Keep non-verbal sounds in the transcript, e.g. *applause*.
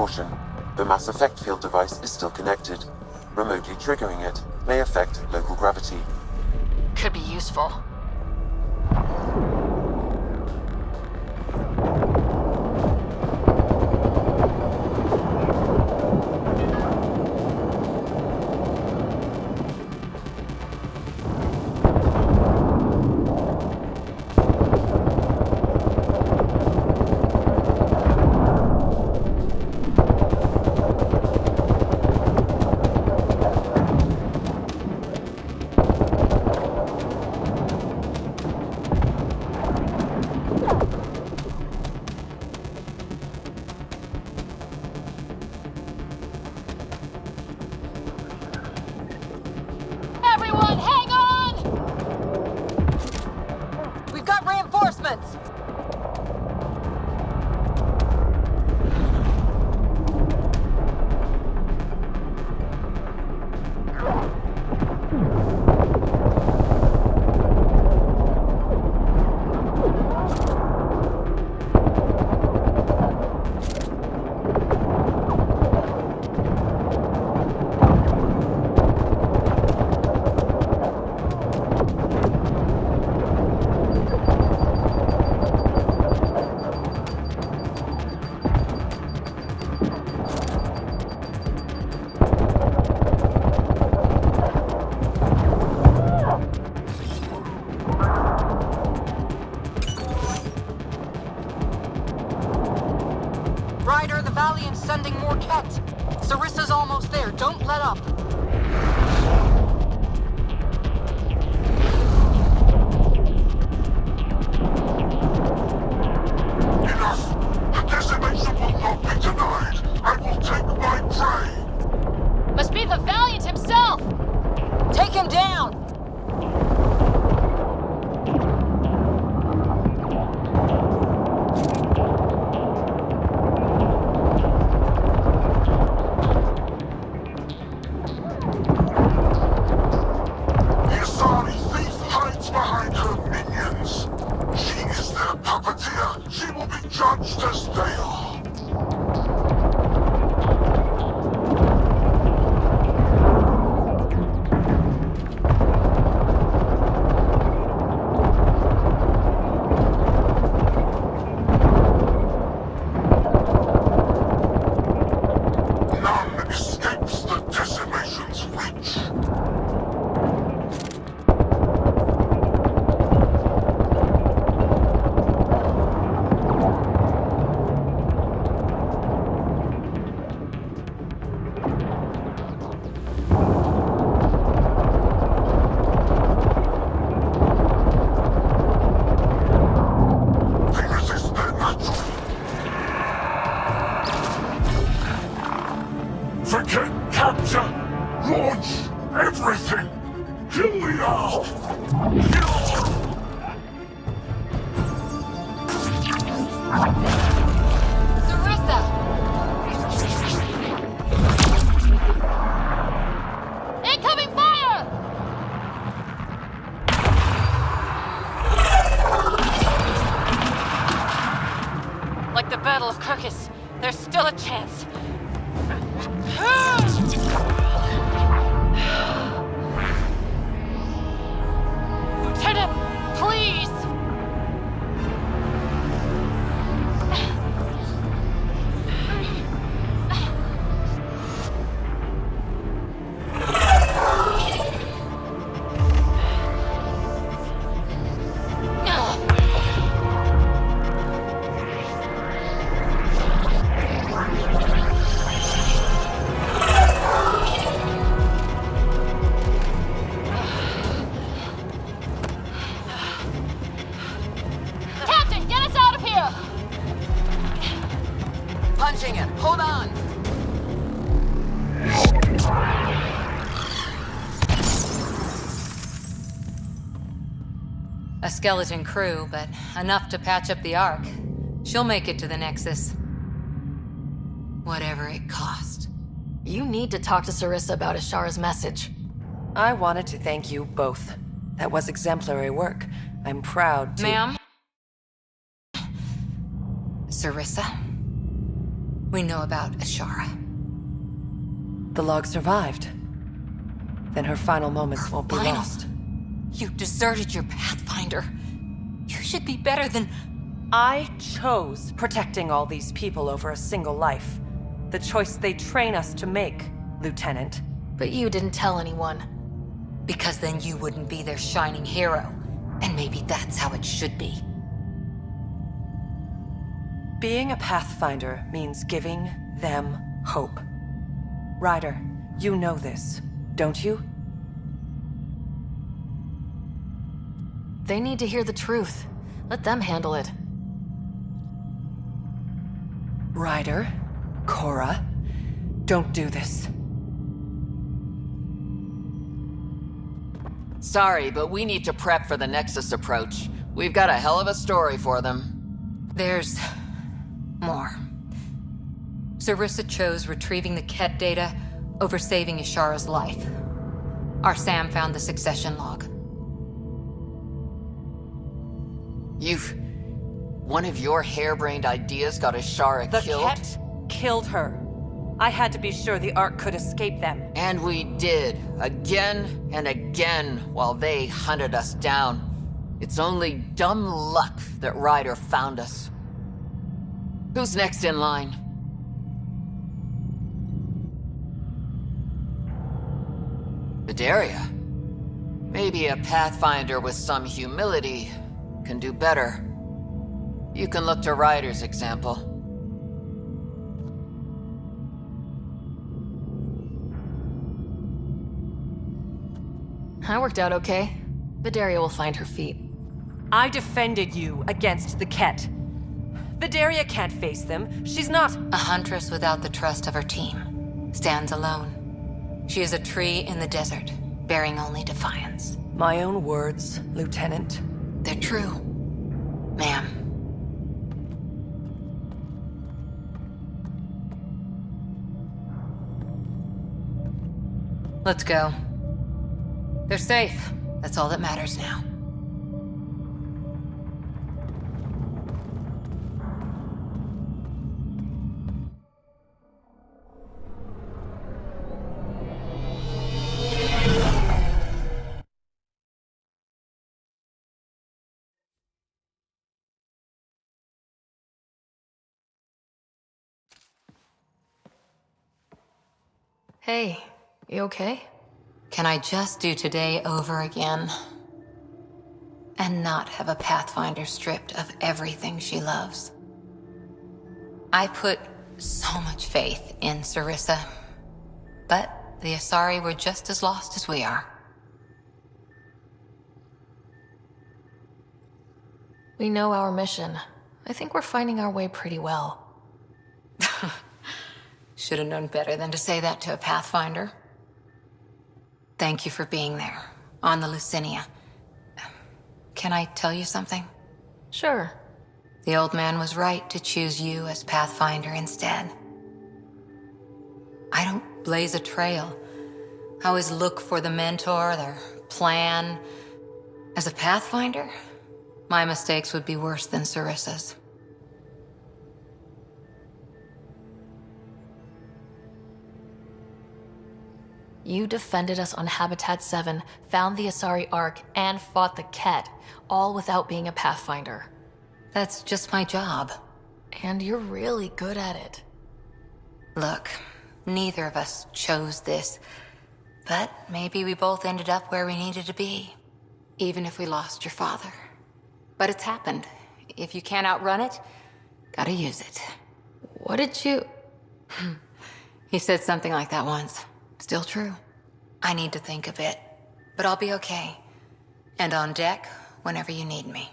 Caution. The mass effect field device is still connected. Remotely triggering it may affect local gravity. Could be useful. Don't let up. Enough! The decimation will not be denied! I will take my prey! Must be the Valiant himself! Take him down! Her minions! She is their puppeteer! She will be judged as they are! Launch everything! Kill owl! Kill! Sarissa! Incoming fire! Like the Battle of Kirkus, there's still a chance. Skeleton crew, but enough to patch up the Ark. She'll make it to the Nexus. Whatever it cost. You need to talk to Sarissa about Ashara's message. I wanted to thank you both. That was exemplary work. I'm proud to. Ma'am? Sarissa? we know about Ashara. The log survived. Then her final moments won't be Final. lost. You deserted your Pathfinder. You should be better than. I chose protecting all these people over a single life. The choice they train us to make, Lieutenant. But you didn't tell anyone. Because then you wouldn't be their shining hero. And maybe that's how it should be. Being a Pathfinder means giving them hope. Ryder, you know this, don't you? They need to hear the truth. Let them handle it. Ryder, Cora, don't do this. Sorry, but we need to prep for the Nexus approach. We've got a hell of a story for them. There's. more. Sarissa chose retrieving the Kett data over saving Ishara's life. Our Sam found the succession log. You've. One of your harebrained ideas got Ashara The killed? The Kett killed her. I had to be sure the Ark could escape them. And we did, again and again, while they hunted us down. It's only dumb luck that Ryder found us. Who's next in line? Vidaria. Maybe a Pathfinder with some humility can do better. You can look to Ryder's example. I worked out okay. Vidaria will find her feet. I defended you against the Kett. Vidaria can't face them. She's not. A huntress without the trust of her team stands alone. She is a tree in the desert, bearing only defiance. My own words, Lieutenant. They're true, ma'am. Let's go. They're safe. That's all that matters now. Hey, you okay? Can I just do today over again? And not have a Pathfinder stripped of everything she loves? I put so much faith in Sarissa, but the Asari were just as lost as we are. We know our mission. I think we're finding our way pretty well. *laughs* Should have known better than to say that to a Pathfinder. Thank you for being there, on the Leusinia. Can I tell you something? Sure. The old man was right to choose you as Pathfinder instead. I don't blaze a trail. I always look for the mentor, their plan. As a Pathfinder, my mistakes would be worse than Sarissa's. You defended us on Habitat 7, found the Asari Ark, and fought the Kett, all without being a Pathfinder. That's just my job. And you're really good at it. Look, neither of us chose this, but maybe we both ended up where we needed to be, even if we lost your father. But it's happened. If you can't outrun it, gotta use it. What did you. *laughs* He said something like that once. Still true. I need to think a bit, but I'll be okay. And on deck whenever you need me.